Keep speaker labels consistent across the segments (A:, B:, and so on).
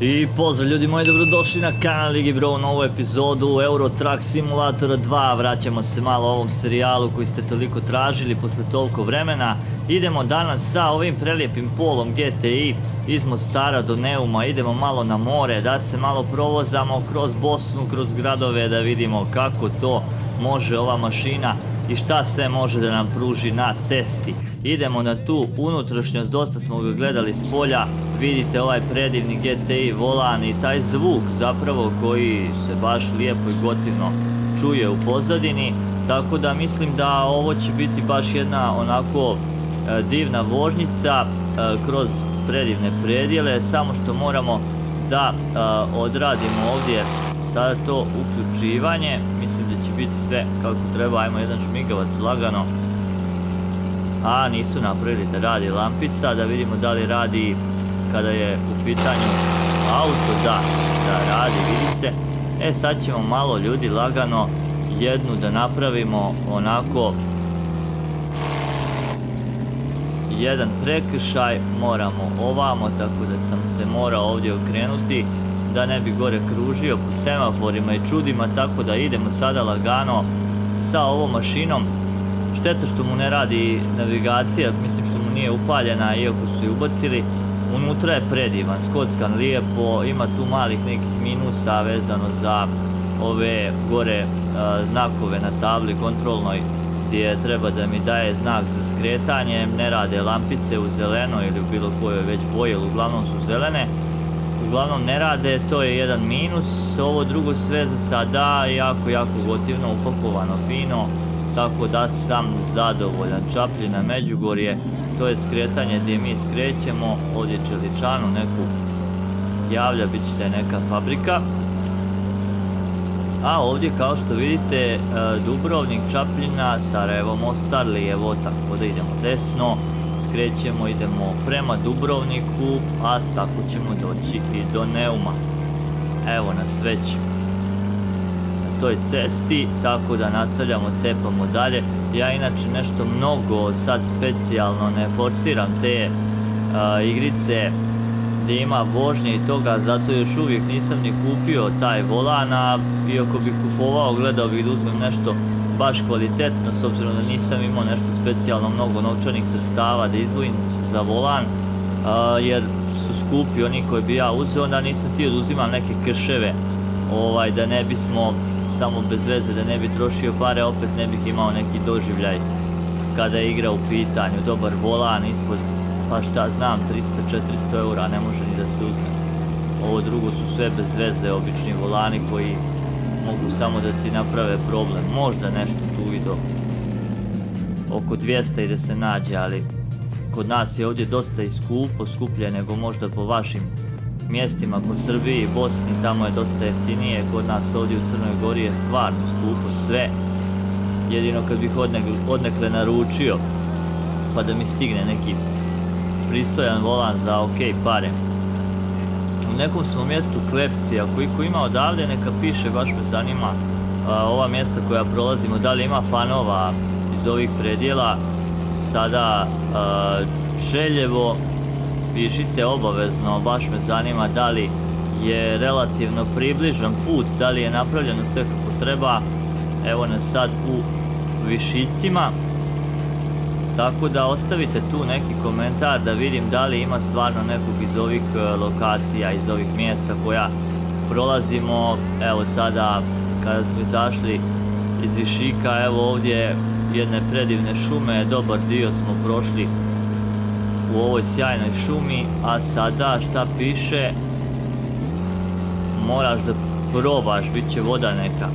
A: I pozdrav ljudi moji, dobrodošli na kanal Ligi Bro u novu epizodu Euro Truck Simulatora 2 Vraćamo se malo ovom serijalu koji ste toliko tražili posle toliko vremena. Idemo danas sa ovim prelijepim polom GTI iz Mostara do Neuma. Idemo malo na more da se malo provozamo kroz Bosnu, kroz gradove Da vidimo kako to može ova mašina i šta sve može da nam pruži na cesti. Idemo na tu unutrašnjost, dosta smo ga gledali s polja, vidite ovaj predivni GTI volan i taj zvuk zapravo koji se baš lijepo i gotivno čuje u pozadini, tako da mislim da ovo će biti baš jedna onako e, divna vožnjica e, kroz predivne predjele, samo što moramo da e, odradimo ovdje sada to uključivanje, biti sve kako treba, ajmo jedan šmigavac lagano. A nisu napravili da radi lampica, da vidimo da li radi kada je u pitanju auto, da, da radi, vidi se. E sad ćemo malo ljudi lagano jednu da napravimo onako jedan prekršaj, moramo ovamo, tako da sam se morao ovdje okrenuti da ne bi gore kružio po semaforima i čudima, tako da idemo sada lagano sa ovom mašinom. Šteta što mu ne radi navigacija, mislim što mu nije upaljena, iako su je ubacili. Unutra je predivan, skockan lijepo, ima tu malih nekih minusa vezano za ove gore znakove na tabli kontrolnoj gdje treba da mi daje znak za skretanje, ne rade lampice u zeleno ili u bilo kojoj već boji, uglavnom su zelene uglavnom ne rade, to je jedan minus, ovo drugo sve za sada jako, jako gotivno, upakovano, fino, tako da sam zadovoljan. Čapljina Međugorje, to je skretanje gdje mi skrećemo, ovdje Čeličanu neku javlja, bit će neka fabrika. A ovdje kao što vidite e, Dubrovnik, Čapljina, Sarajevo, Mostar, lijevo, tako da idemo desno krećemo, idemo prema Dubrovniku, a tako ćemo doći i do Neuma. Evo nas već na toj cesti, tako da nastavljamo, cepamo dalje. Ja inače nešto mnogo sad specijalno ne forsiram te igrice ima vožnje i toga, zato još uvijek nisam ni kupio taj volan, a iako bih kupovao, gledao bih da uzmem nešto baš kvalitetno s obzirom da nisam imao nešto specijalno mnogo novčanih sredstava da izvojim za volan jer su skupi oni koji bi ja uzeo onda nisam htio da uzimam neke krševe ovaj, da ne bismo samo bez veze da ne bi trošio pare opet ne bih imao neki doživljaj kada je igra u pitanju. Dobar volan ispod pa šta znam 300-400 eura ne može ni da se uzme ovo drugo su sve bez veze obični volani koji mogu samo da ti naprave problem. Možda nešto tu i do oko 200 i da se nađe, ali kod nas je ovdje dosta i skupo, skuplje nego možda po vašim mjestima po Srbiji i Bosni, tamo je dosta jeftinije, kod nas ovdje u Crnoj Gori je stvarno skupo sve. Jedino kad bih odnekle naručio, pa da mi stigne neki pristojan volan za ok pare. U nekom smo mjestu Klepci, ako iko ima odavde neka piše, baš me zanima ova mjesta koja prolazimo, da li ima fanova iz ovih predjela, sada Šeljevo, pišite obavezno, baš me zanima da li je relativno približan put, da li je napravljeno sve kako treba, evo nas sad u Višicima, tako da ostavite tu neki komentar da vidim da li ima stvarno nekog iz ovih e, lokacija, iz ovih mjesta koja prolazimo. Evo sada kada smo izašli iz Višika, evo ovdje jedne predivne šume, dobar dio smo prošli u ovoj sjajnoj šumi, a sada šta piše? Moraš da probaš, bit će voda neka.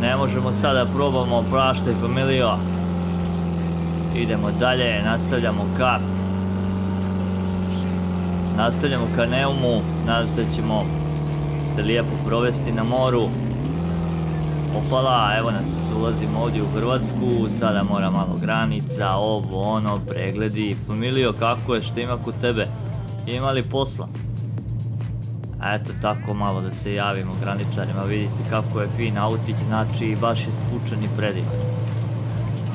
A: Ne možemo sada probamo, praštaj familijo. Idemo dalje, nastavljamo ka Nastavljamo ka Neumu, nadam se da ćemo se lijepo provesti na moru. Opala, evo nas, ulazimo ovdje u Hrvatsku, sada mora malo granica, ovo, ono, pregledi. Familijo, kako je, što ima kod tebe? Ima li posla? Eto tako malo da se javimo graničarima, vidite kako je fin autić, znači baš je spučan i predivan.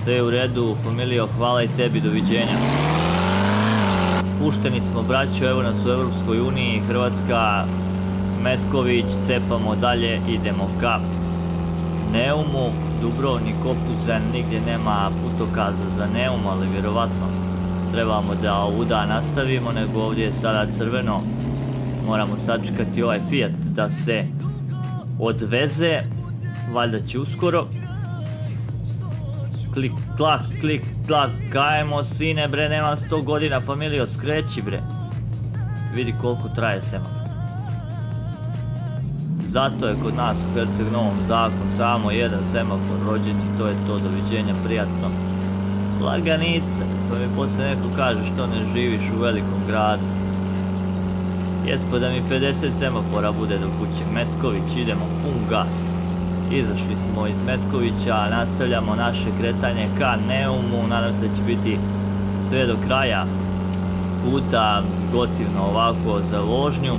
A: Sve u redu, familijo, hvala i tebi, doviđenja. pušteni smo braćo, evo nas u Europskoj uniji, Hrvatska, Metković, cepamo dalje, idemo ka Neumu, Dubrovnik, Opuzen, nigdje nema putokaza za Neum, ali vjerovatno trebamo da ovuda nastavimo, nego ovdje je sada crveno, moramo sačekati ovaj Fiat da se odveze, valjda će uskoro, klik, klak, klik, klak, kajemo sine bre, nema 100 godina, pa milio, skreći bre. Vidi koliko traje semafor. Zato je kod nas u Herceg Novom zakon samo jedan semafor rođeni, to je to, doviđenja, prijatno. Laganice, pa mi poslije neko kaže što ne živiš u velikom gradu. Jespo da mi 50 semafora bude do kuće. Metković, idemo, pun gas. Izašli smo iz Metkovića, nastavljamo naše kretanje ka Neumu, nadam se da će biti sve do kraja puta gotivno ovako za vožnju.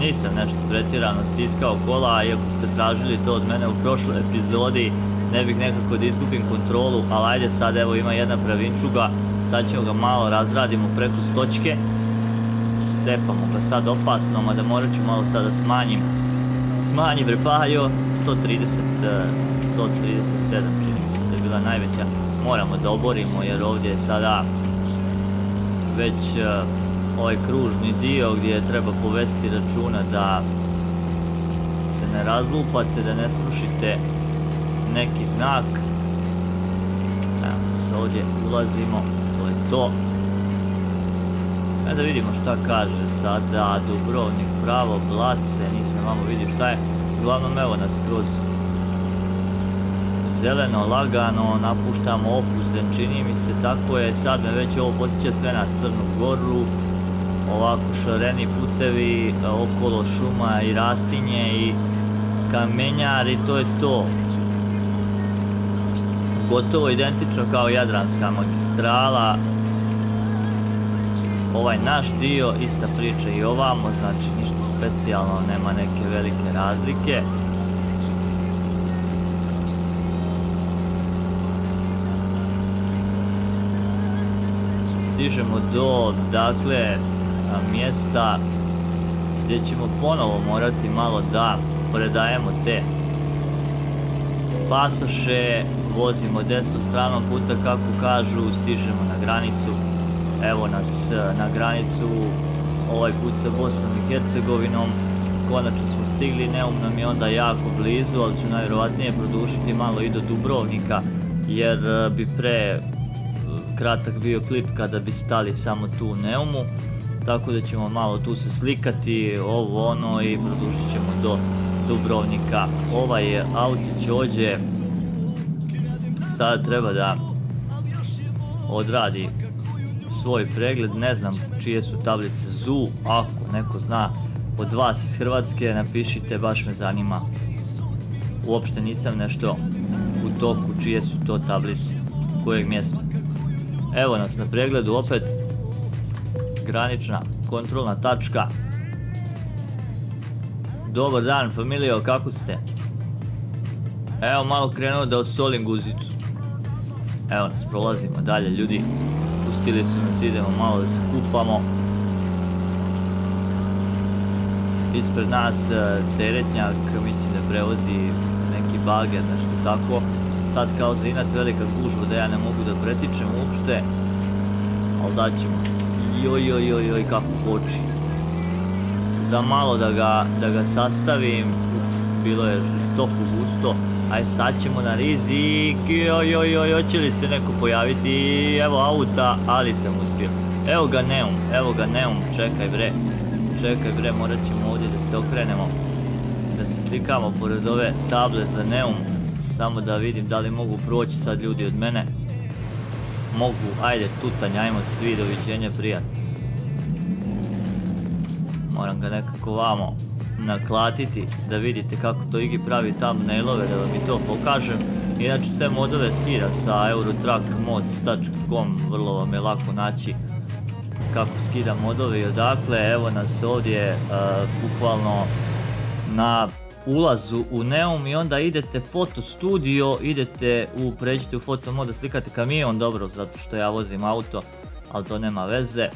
A: Nisam nešto pretjerano stiskao kola, iako ste tražili to od mene u prošloj epizodi, ne bih nekako da izgubim kontrolu, ali ajde sad evo ima jedna pravinčuga, sad ćemo ga malo razradimo preko stočke. Cepamo ga sad opasno, mada morat ću malo sada smanjim. Smanjim repajo, 130, 137 čini mi se da je bila najveća. Moramo da oborimo jer ovdje je sada već e, ovaj kružni dio gdje treba povesti računa da se ne razlupate, da ne slušite neki znak. Evo se ovdje ulazimo, to je to. E da vidimo šta kaže sada Dubrovnik pravo, Blace, nisam vamo vidio šta je. Uglavnom evo nas kroz zeleno, lagano, napuštamo opusten, čini mi se tako je, sad me već ovo posjeća sve na Crnu Goru, ovako šareni putevi, okolo šuma i rastinje i kamenjari, to je to. Gotovo identično kao Jadranska magistrala, ovaj naš dio, ista priča i ovamo, znači ništa specijalno, nema neke velike razlike. Stižemo do, dakle, mjesta gdje ćemo ponovo morati malo da predajemo te pasoše, vozimo desnu stranom puta kako kažu, stižemo na granicu, evo nas na granicu ovaj put sa Bosnom i Hercegovinom. Konačno smo stigli, Neum nam je onda jako blizu, ali ću najvjerovatnije produžiti malo i do Dubrovnika, jer e, bi pre e, kratak bio klip kada bi stali samo tu u Neumu. Tako da ćemo malo tu se slikati, ovo ono i produžit ćemo do Dubrovnika. Ovaj autić ođe sada treba da odradi svoj pregled, ne znam čije su tablice ZU, ako neko zna od vas iz Hrvatske, napišite, baš me zanima. Uopšte nisam nešto u toku čije su to tablice, kojeg mjesta. Evo nas na pregledu opet, granična kontrolna tačka. Dobar dan familijo, kako ste? Evo malo krenuo da osolim guzicu. Evo nas, prolazimo dalje ljudi pustili su nas, idemo malo da se kupamo. Ispred nas e, teretnjak, mislim da prevozi neki bager, nešto tako. Sad kao za inat velika gužva da ja ne mogu da pretičem uopšte. Ali daćemo. Joj, joj, joj, joj, kako koči. Za malo da ga, da ga sastavim, bilo je žestoko gusto. Aj sad ćemo na rizik, joj joj joj, hoće li se neko pojaviti, evo auta, ali sam uspio. Evo ga Neum, evo ga Neum, čekaj bre, čekaj bre, morat ćemo ovdje da se okrenemo, da se slikamo pored ove table za Neum, samo da vidim da li mogu proći sad ljudi od mene. Mogu, ajde tutanj, ajmo svi, doviđenja prijatno. Moram ga nekako vamo naklatiti da vidite kako to Igi pravi thumbnailove da vam i to pokažem. Inače sve modove skidam sa eurotrackmods.com, vrlo vam je lako naći kako skidam modove i odakle. Evo nas ovdje uh, bukvalno na ulazu u Neum i onda idete foto studio, idete u, pređite u foto mod da slikate kamion, dobro, zato što ja vozim auto, ali to nema veze.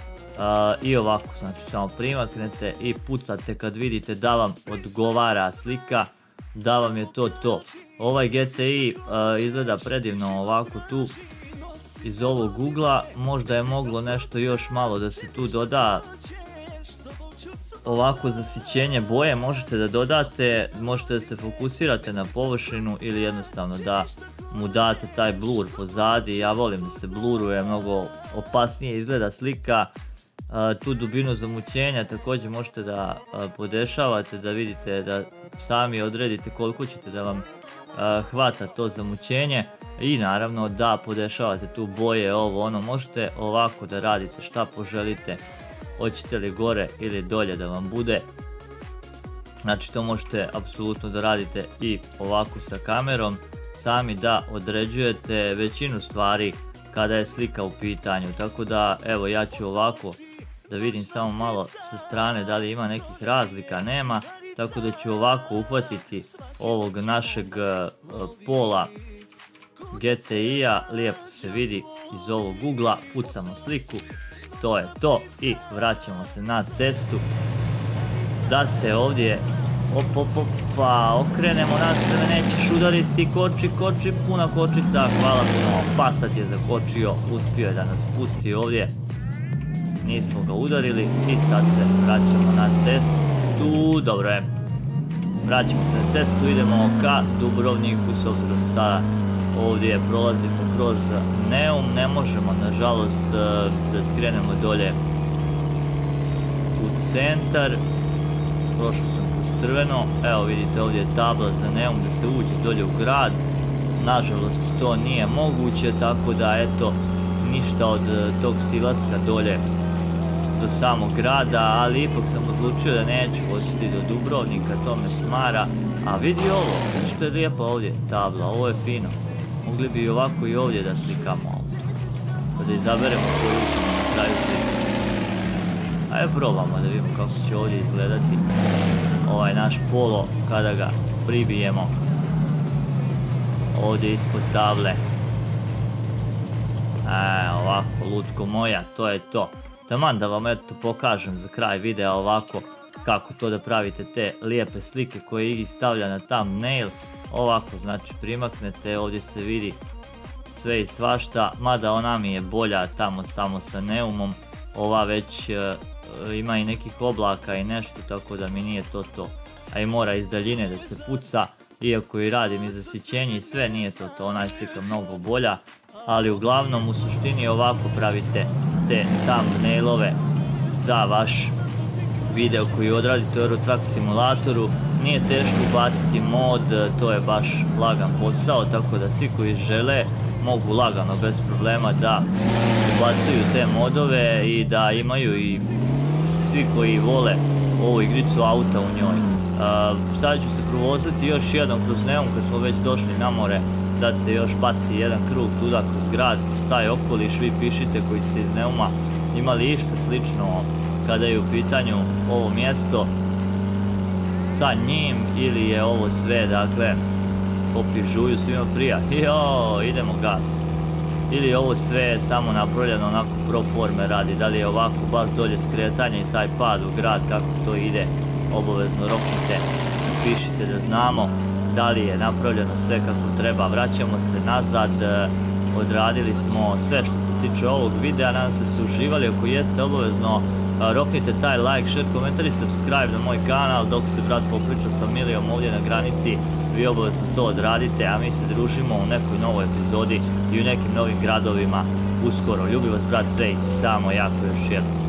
A: I ovako, znači samo primaknete i pucate kad vidite da vam odgovara slika, da vam je to to. Ovaj GTI izgleda predivno ovako tu iz ovog ugla, možda je moglo nešto još malo da se tu doda ovako zasićenje boje. Možete da dodate, možete da se fokusirate na površinu ili jednostavno da mu date taj blur pozadi, ja volim da se bluruje, mnogo opasnije izgleda slika, tu dubinu zamućenja također možete da podešavate, da vidite da sami odredite koliko ćete da vam hvata to zamućenje. I naravno da podešavate tu boje ovo ono možete ovako da radite šta poželite. Hoćete li gore ili dolje da vam bude. Znači to možete apsolutno da radite i ovako sa kamerom. Sami da određujete većinu stvari kada je slika u pitanju. Tako da evo ja ću ovako da vidim samo malo sa strane da li ima nekih razlika. Nema tako da ću ovako uhvatiti ovog našeg e, pola GTI-a, lijepo se vidi iz ovog ugla, pucamo sliku, to je to i vraćamo se na cestu da se ovdje op, op, pa okrenemo na sebe, nećeš udariti, koči, koči, puna kočica, hvala puno, Passat je zakočio, uspio je da nas pusti ovdje, nismo ga udarili i sad se vraćamo na cestu, dobro je, vraćamo se na cestu, idemo ka Dubrovniku s obzirom sada ovdje prolazimo kroz Neum, ne možemo nažalost e, da skrenemo dolje u centar, prošao sam kroz crveno, evo vidite ovdje je tabla za Neum da se uđe dolje u grad, nažalost to nije moguće, tako da eto, ništa od e, tog silaska dolje do samog grada, ali ipak sam odlučio da neću voziti do Dubrovnika, to me smara. A vidi ovo, što je lijepa ovdje tabla, ovo je fino. Mogli bi ovako i ovdje da slikamo auto. Pa da izaberemo koju ćemo na kraju slikati. Ajde probamo da vidimo kako će ovdje izgledati ovaj naš polo kada ga pribijemo ovdje ispod table. E, ovako, lutko moja, to je to. Taman da vam eto pokažem za kraj videa ovako kako to da pravite te lijepe slike koje Igi stavlja na thumbnail. Ovako znači primaknete, ovdje se vidi sve i svašta, mada ona mi je bolja tamo samo sa Neumom. Ova već e, ima i nekih oblaka i nešto tako da mi nije to to. A i mora iz daljine da se puca, iako i radim i zasićenje i sve nije to to, ona je slika mnogo bolja. Ali uglavnom u suštini ovako pravite te thumbnailove za vaš video koji odradite u Eurotrack simulatoru. Nije teško ubaciti mod, to je baš lagan posao, tako da svi koji žele mogu lagano bez problema da ubacuju te modove i da imaju i svi koji vole ovu igricu auta u njoj. sad ću se provozati još jednom kroz Neum kad smo već došli na more da se još baci jedan krug tuda kroz grad, taj okoliš, vi pišite koji ste iz Neuma. Imali išta slično kada je u pitanju ovo mjesto sa njim ili je ovo sve, dakle, popi žuju svima prija, jo, idemo gas. Ili je ovo sve samo napravljeno onako pro forme radi, da li je ovako baš dolje skretanje i taj pad u grad, kako to ide, obavezno roknite, pišite da znamo da li je napravljeno sve kako treba. Vraćamo se nazad, e, odradili smo sve što se tiče ovog videa, nadam se ste uživali, ako jeste obavezno e, roknite taj like, share, komentar i subscribe na moj kanal dok se brat popriča sa Milijom ovdje na granici vi obavezno to odradite, a mi se družimo u nekoj novoj epizodi i u nekim novim gradovima uskoro. Ljubi vas brat sve i samo jako još jedno.